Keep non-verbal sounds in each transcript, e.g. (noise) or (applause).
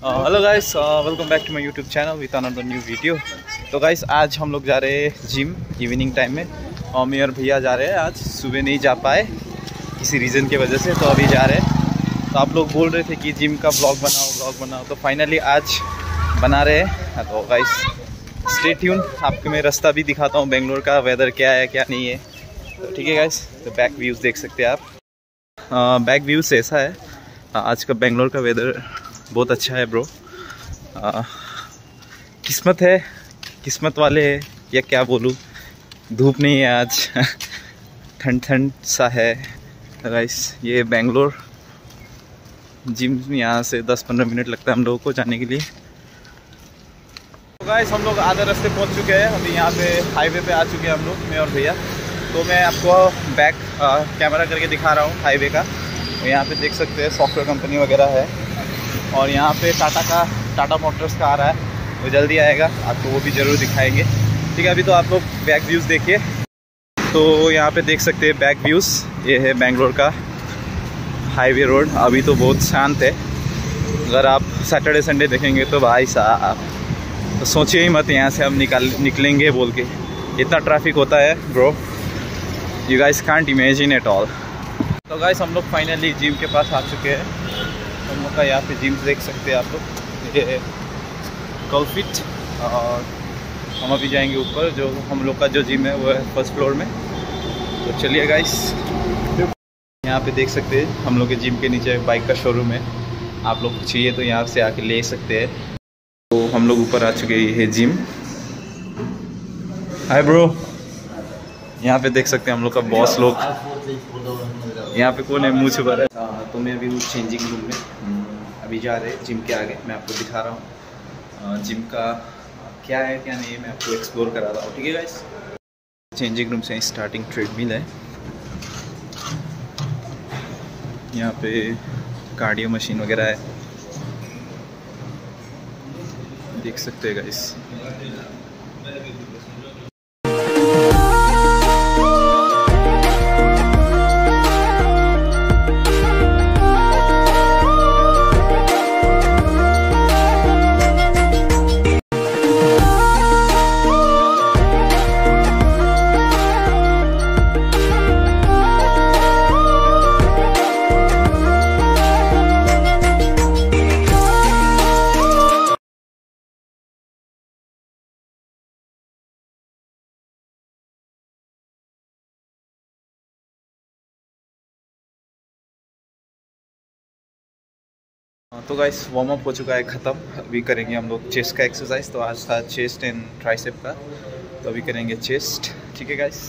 Hello guys welcome back to my YouTube channel with another new video तो guys आज हम लोग जा रहे हैं जिम इवनिंग टाइम में। और भैया जा रहे हैं आज, सुबह नहीं जा पाए किसी रीज़न की वजह से तो अभी जा रहे हैं। तो आप लोग बोल रहे थे कि जिम का ब्लॉग बनाओ ब्लॉग बनाओ तो फाइनली आज बना रहे हैं। तो गाइस स्टे ट्यून आपको मैं रास्ता भी दिखाता हूँ, बेंगलोर का वेदर क्या है, क्या नहीं है। तो ठीक है गाइस तो बैक व्यूज़ देख सकते हैं आप। बैक व्यूज़ ऐसा है। आज का बेंगलोर का वेदर बहुत अच्छा है ब्रो आ, किस्मत है किस्मत वाले है या क्या बोलूँ? धूप नहीं है आज. (laughs) ठंड ठंड सा है. राइस ये बेंगलोर जिम यहाँ से 10-15 मिनट लगता है हम लोगों को जाने के लिए. तो गाइस हम लोग आधे रास्ते पहुँच चुके हैं. अभी यहाँ पे हाईवे पे आ चुके हैं हम लोग मैं और भैया. तो मैं आपको बैक कैमरा करके दिखा रहा हूँ हाईवे का. तो यहाँ पे देख सकते हैं सॉफ्टवेयर कंपनी वगैरह है. और यहाँ पे टाटा का, टाटा मोटर्स का आ रहा है। वो जल्दी आएगा, आपको वो भी ज़रूर दिखाएँगे। ठीक है, अभी तो आप लोग बैक व्यूज़ देखिए। तो यहाँ पे देख सकते हैं बैक व्यूज़। ये है बेंगलोर का हाईवे रोड। अभी तो बहुत शांत है। अगर आप सैटरडे, संडे देखेंगे तो भाई साहब तो सोचिए ही मत, यहाँ से हम निकाल, निकलेंगे बोल के। इतना ट्रैफ़िक होता है bro you guys can't imagine at all तो गाइस हम लोग फाइनली जिम के पास आ चुके हैं। का यहाँ पे जिम देख सकते हैं आप लोग। ये कॉलफिट और हम अभी जाएँगे ऊपर जो हम लोग का जो जिम है वो है फ़र्स्ट फ्लोर में। तो चलिए गाइस यहाँ पे देख सकते हैं हम लोग के जिम के नीचे बाइक का शोरूम है। आप लोग चाहिए तो यहाँ से आके ले सकते हैं। तो हम लोग ऊपर आ चुके हैं जिम हाय ब्रो यहाँ पे देख सकते हैं हम लोग का बॉस लोग। यहाँ पे कौन है मुँह छुपा रहा है? तो मैं अभी हूँ चेंजिंग रूम में। अभी जा रहे हैं, जिम के आगे। मैं आपको दिखा रहा हूँ जिम का क्या है, क्या नहीं है, मैं आपको एक्सप्लोर करा रहा हूँ, ठीक है गाइस चेंजिंग रूम से स्टार्टिंग ट्रेडमिल है। यहाँ पे कार्डियो मशीन वगैरह है। देख सकते हैं गाइस तो गाइस वार्म अप हो चुका है, ख़त्म। अभी करेंगे हम लोग चेस्ट का एक्सरसाइज तो आज था चेस्ट एंड ट्राइसेप का। तो अभी करेंगे चेस्ट ठीक है गाइस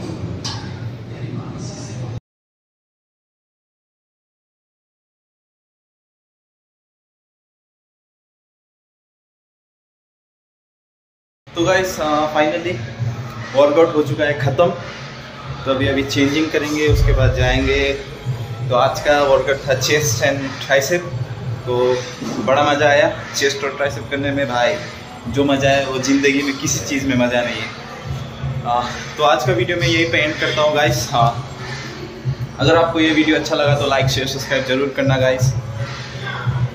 तो गाइस फाइनली वर्कआउट हो चुका है ख़त्म। तो अभी अभी चेंजिंग करेंगे उसके बाद जाएँगे। तो आज का वर्कआउट था चेस्ट एंड ट्राइसेप तो बड़ा मज़ा आया चेस्ट और ट्राइसेप करने में भाई। जो मज़ा है वो ज़िंदगी में किसी चीज़ में मज़ा नहीं है। आ, तो आज का वीडियो मैं यही पे एंड करता हूँ गाइस हाँ अगर आपको ये वीडियो अच्छा लगा तो लाइक शेयर सब्सक्राइब ज़रूर करना गाइस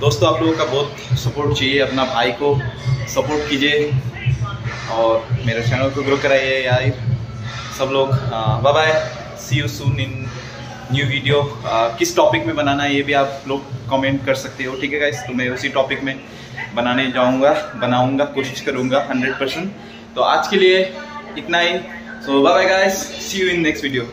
दोस्तों आप लोगों का बहुत सपोर्ट चाहिए अपना भाई को। सपोर्ट कीजिए। और मेरे चैनल को ग्रो कराइए यार। सब लोग bye bye see you soon in new video किस टॉपिक में बनाना है ये भी आप लोग कमेंट कर सकते हो, ठीक है गाइस तो मैं उसी टॉपिक में बनाने जाऊँगा, बनाऊँगा, कोशिश करूँगा हंड्रेड परसेंट तो आज के लिए इतना ही. So bye bye guys see you in next video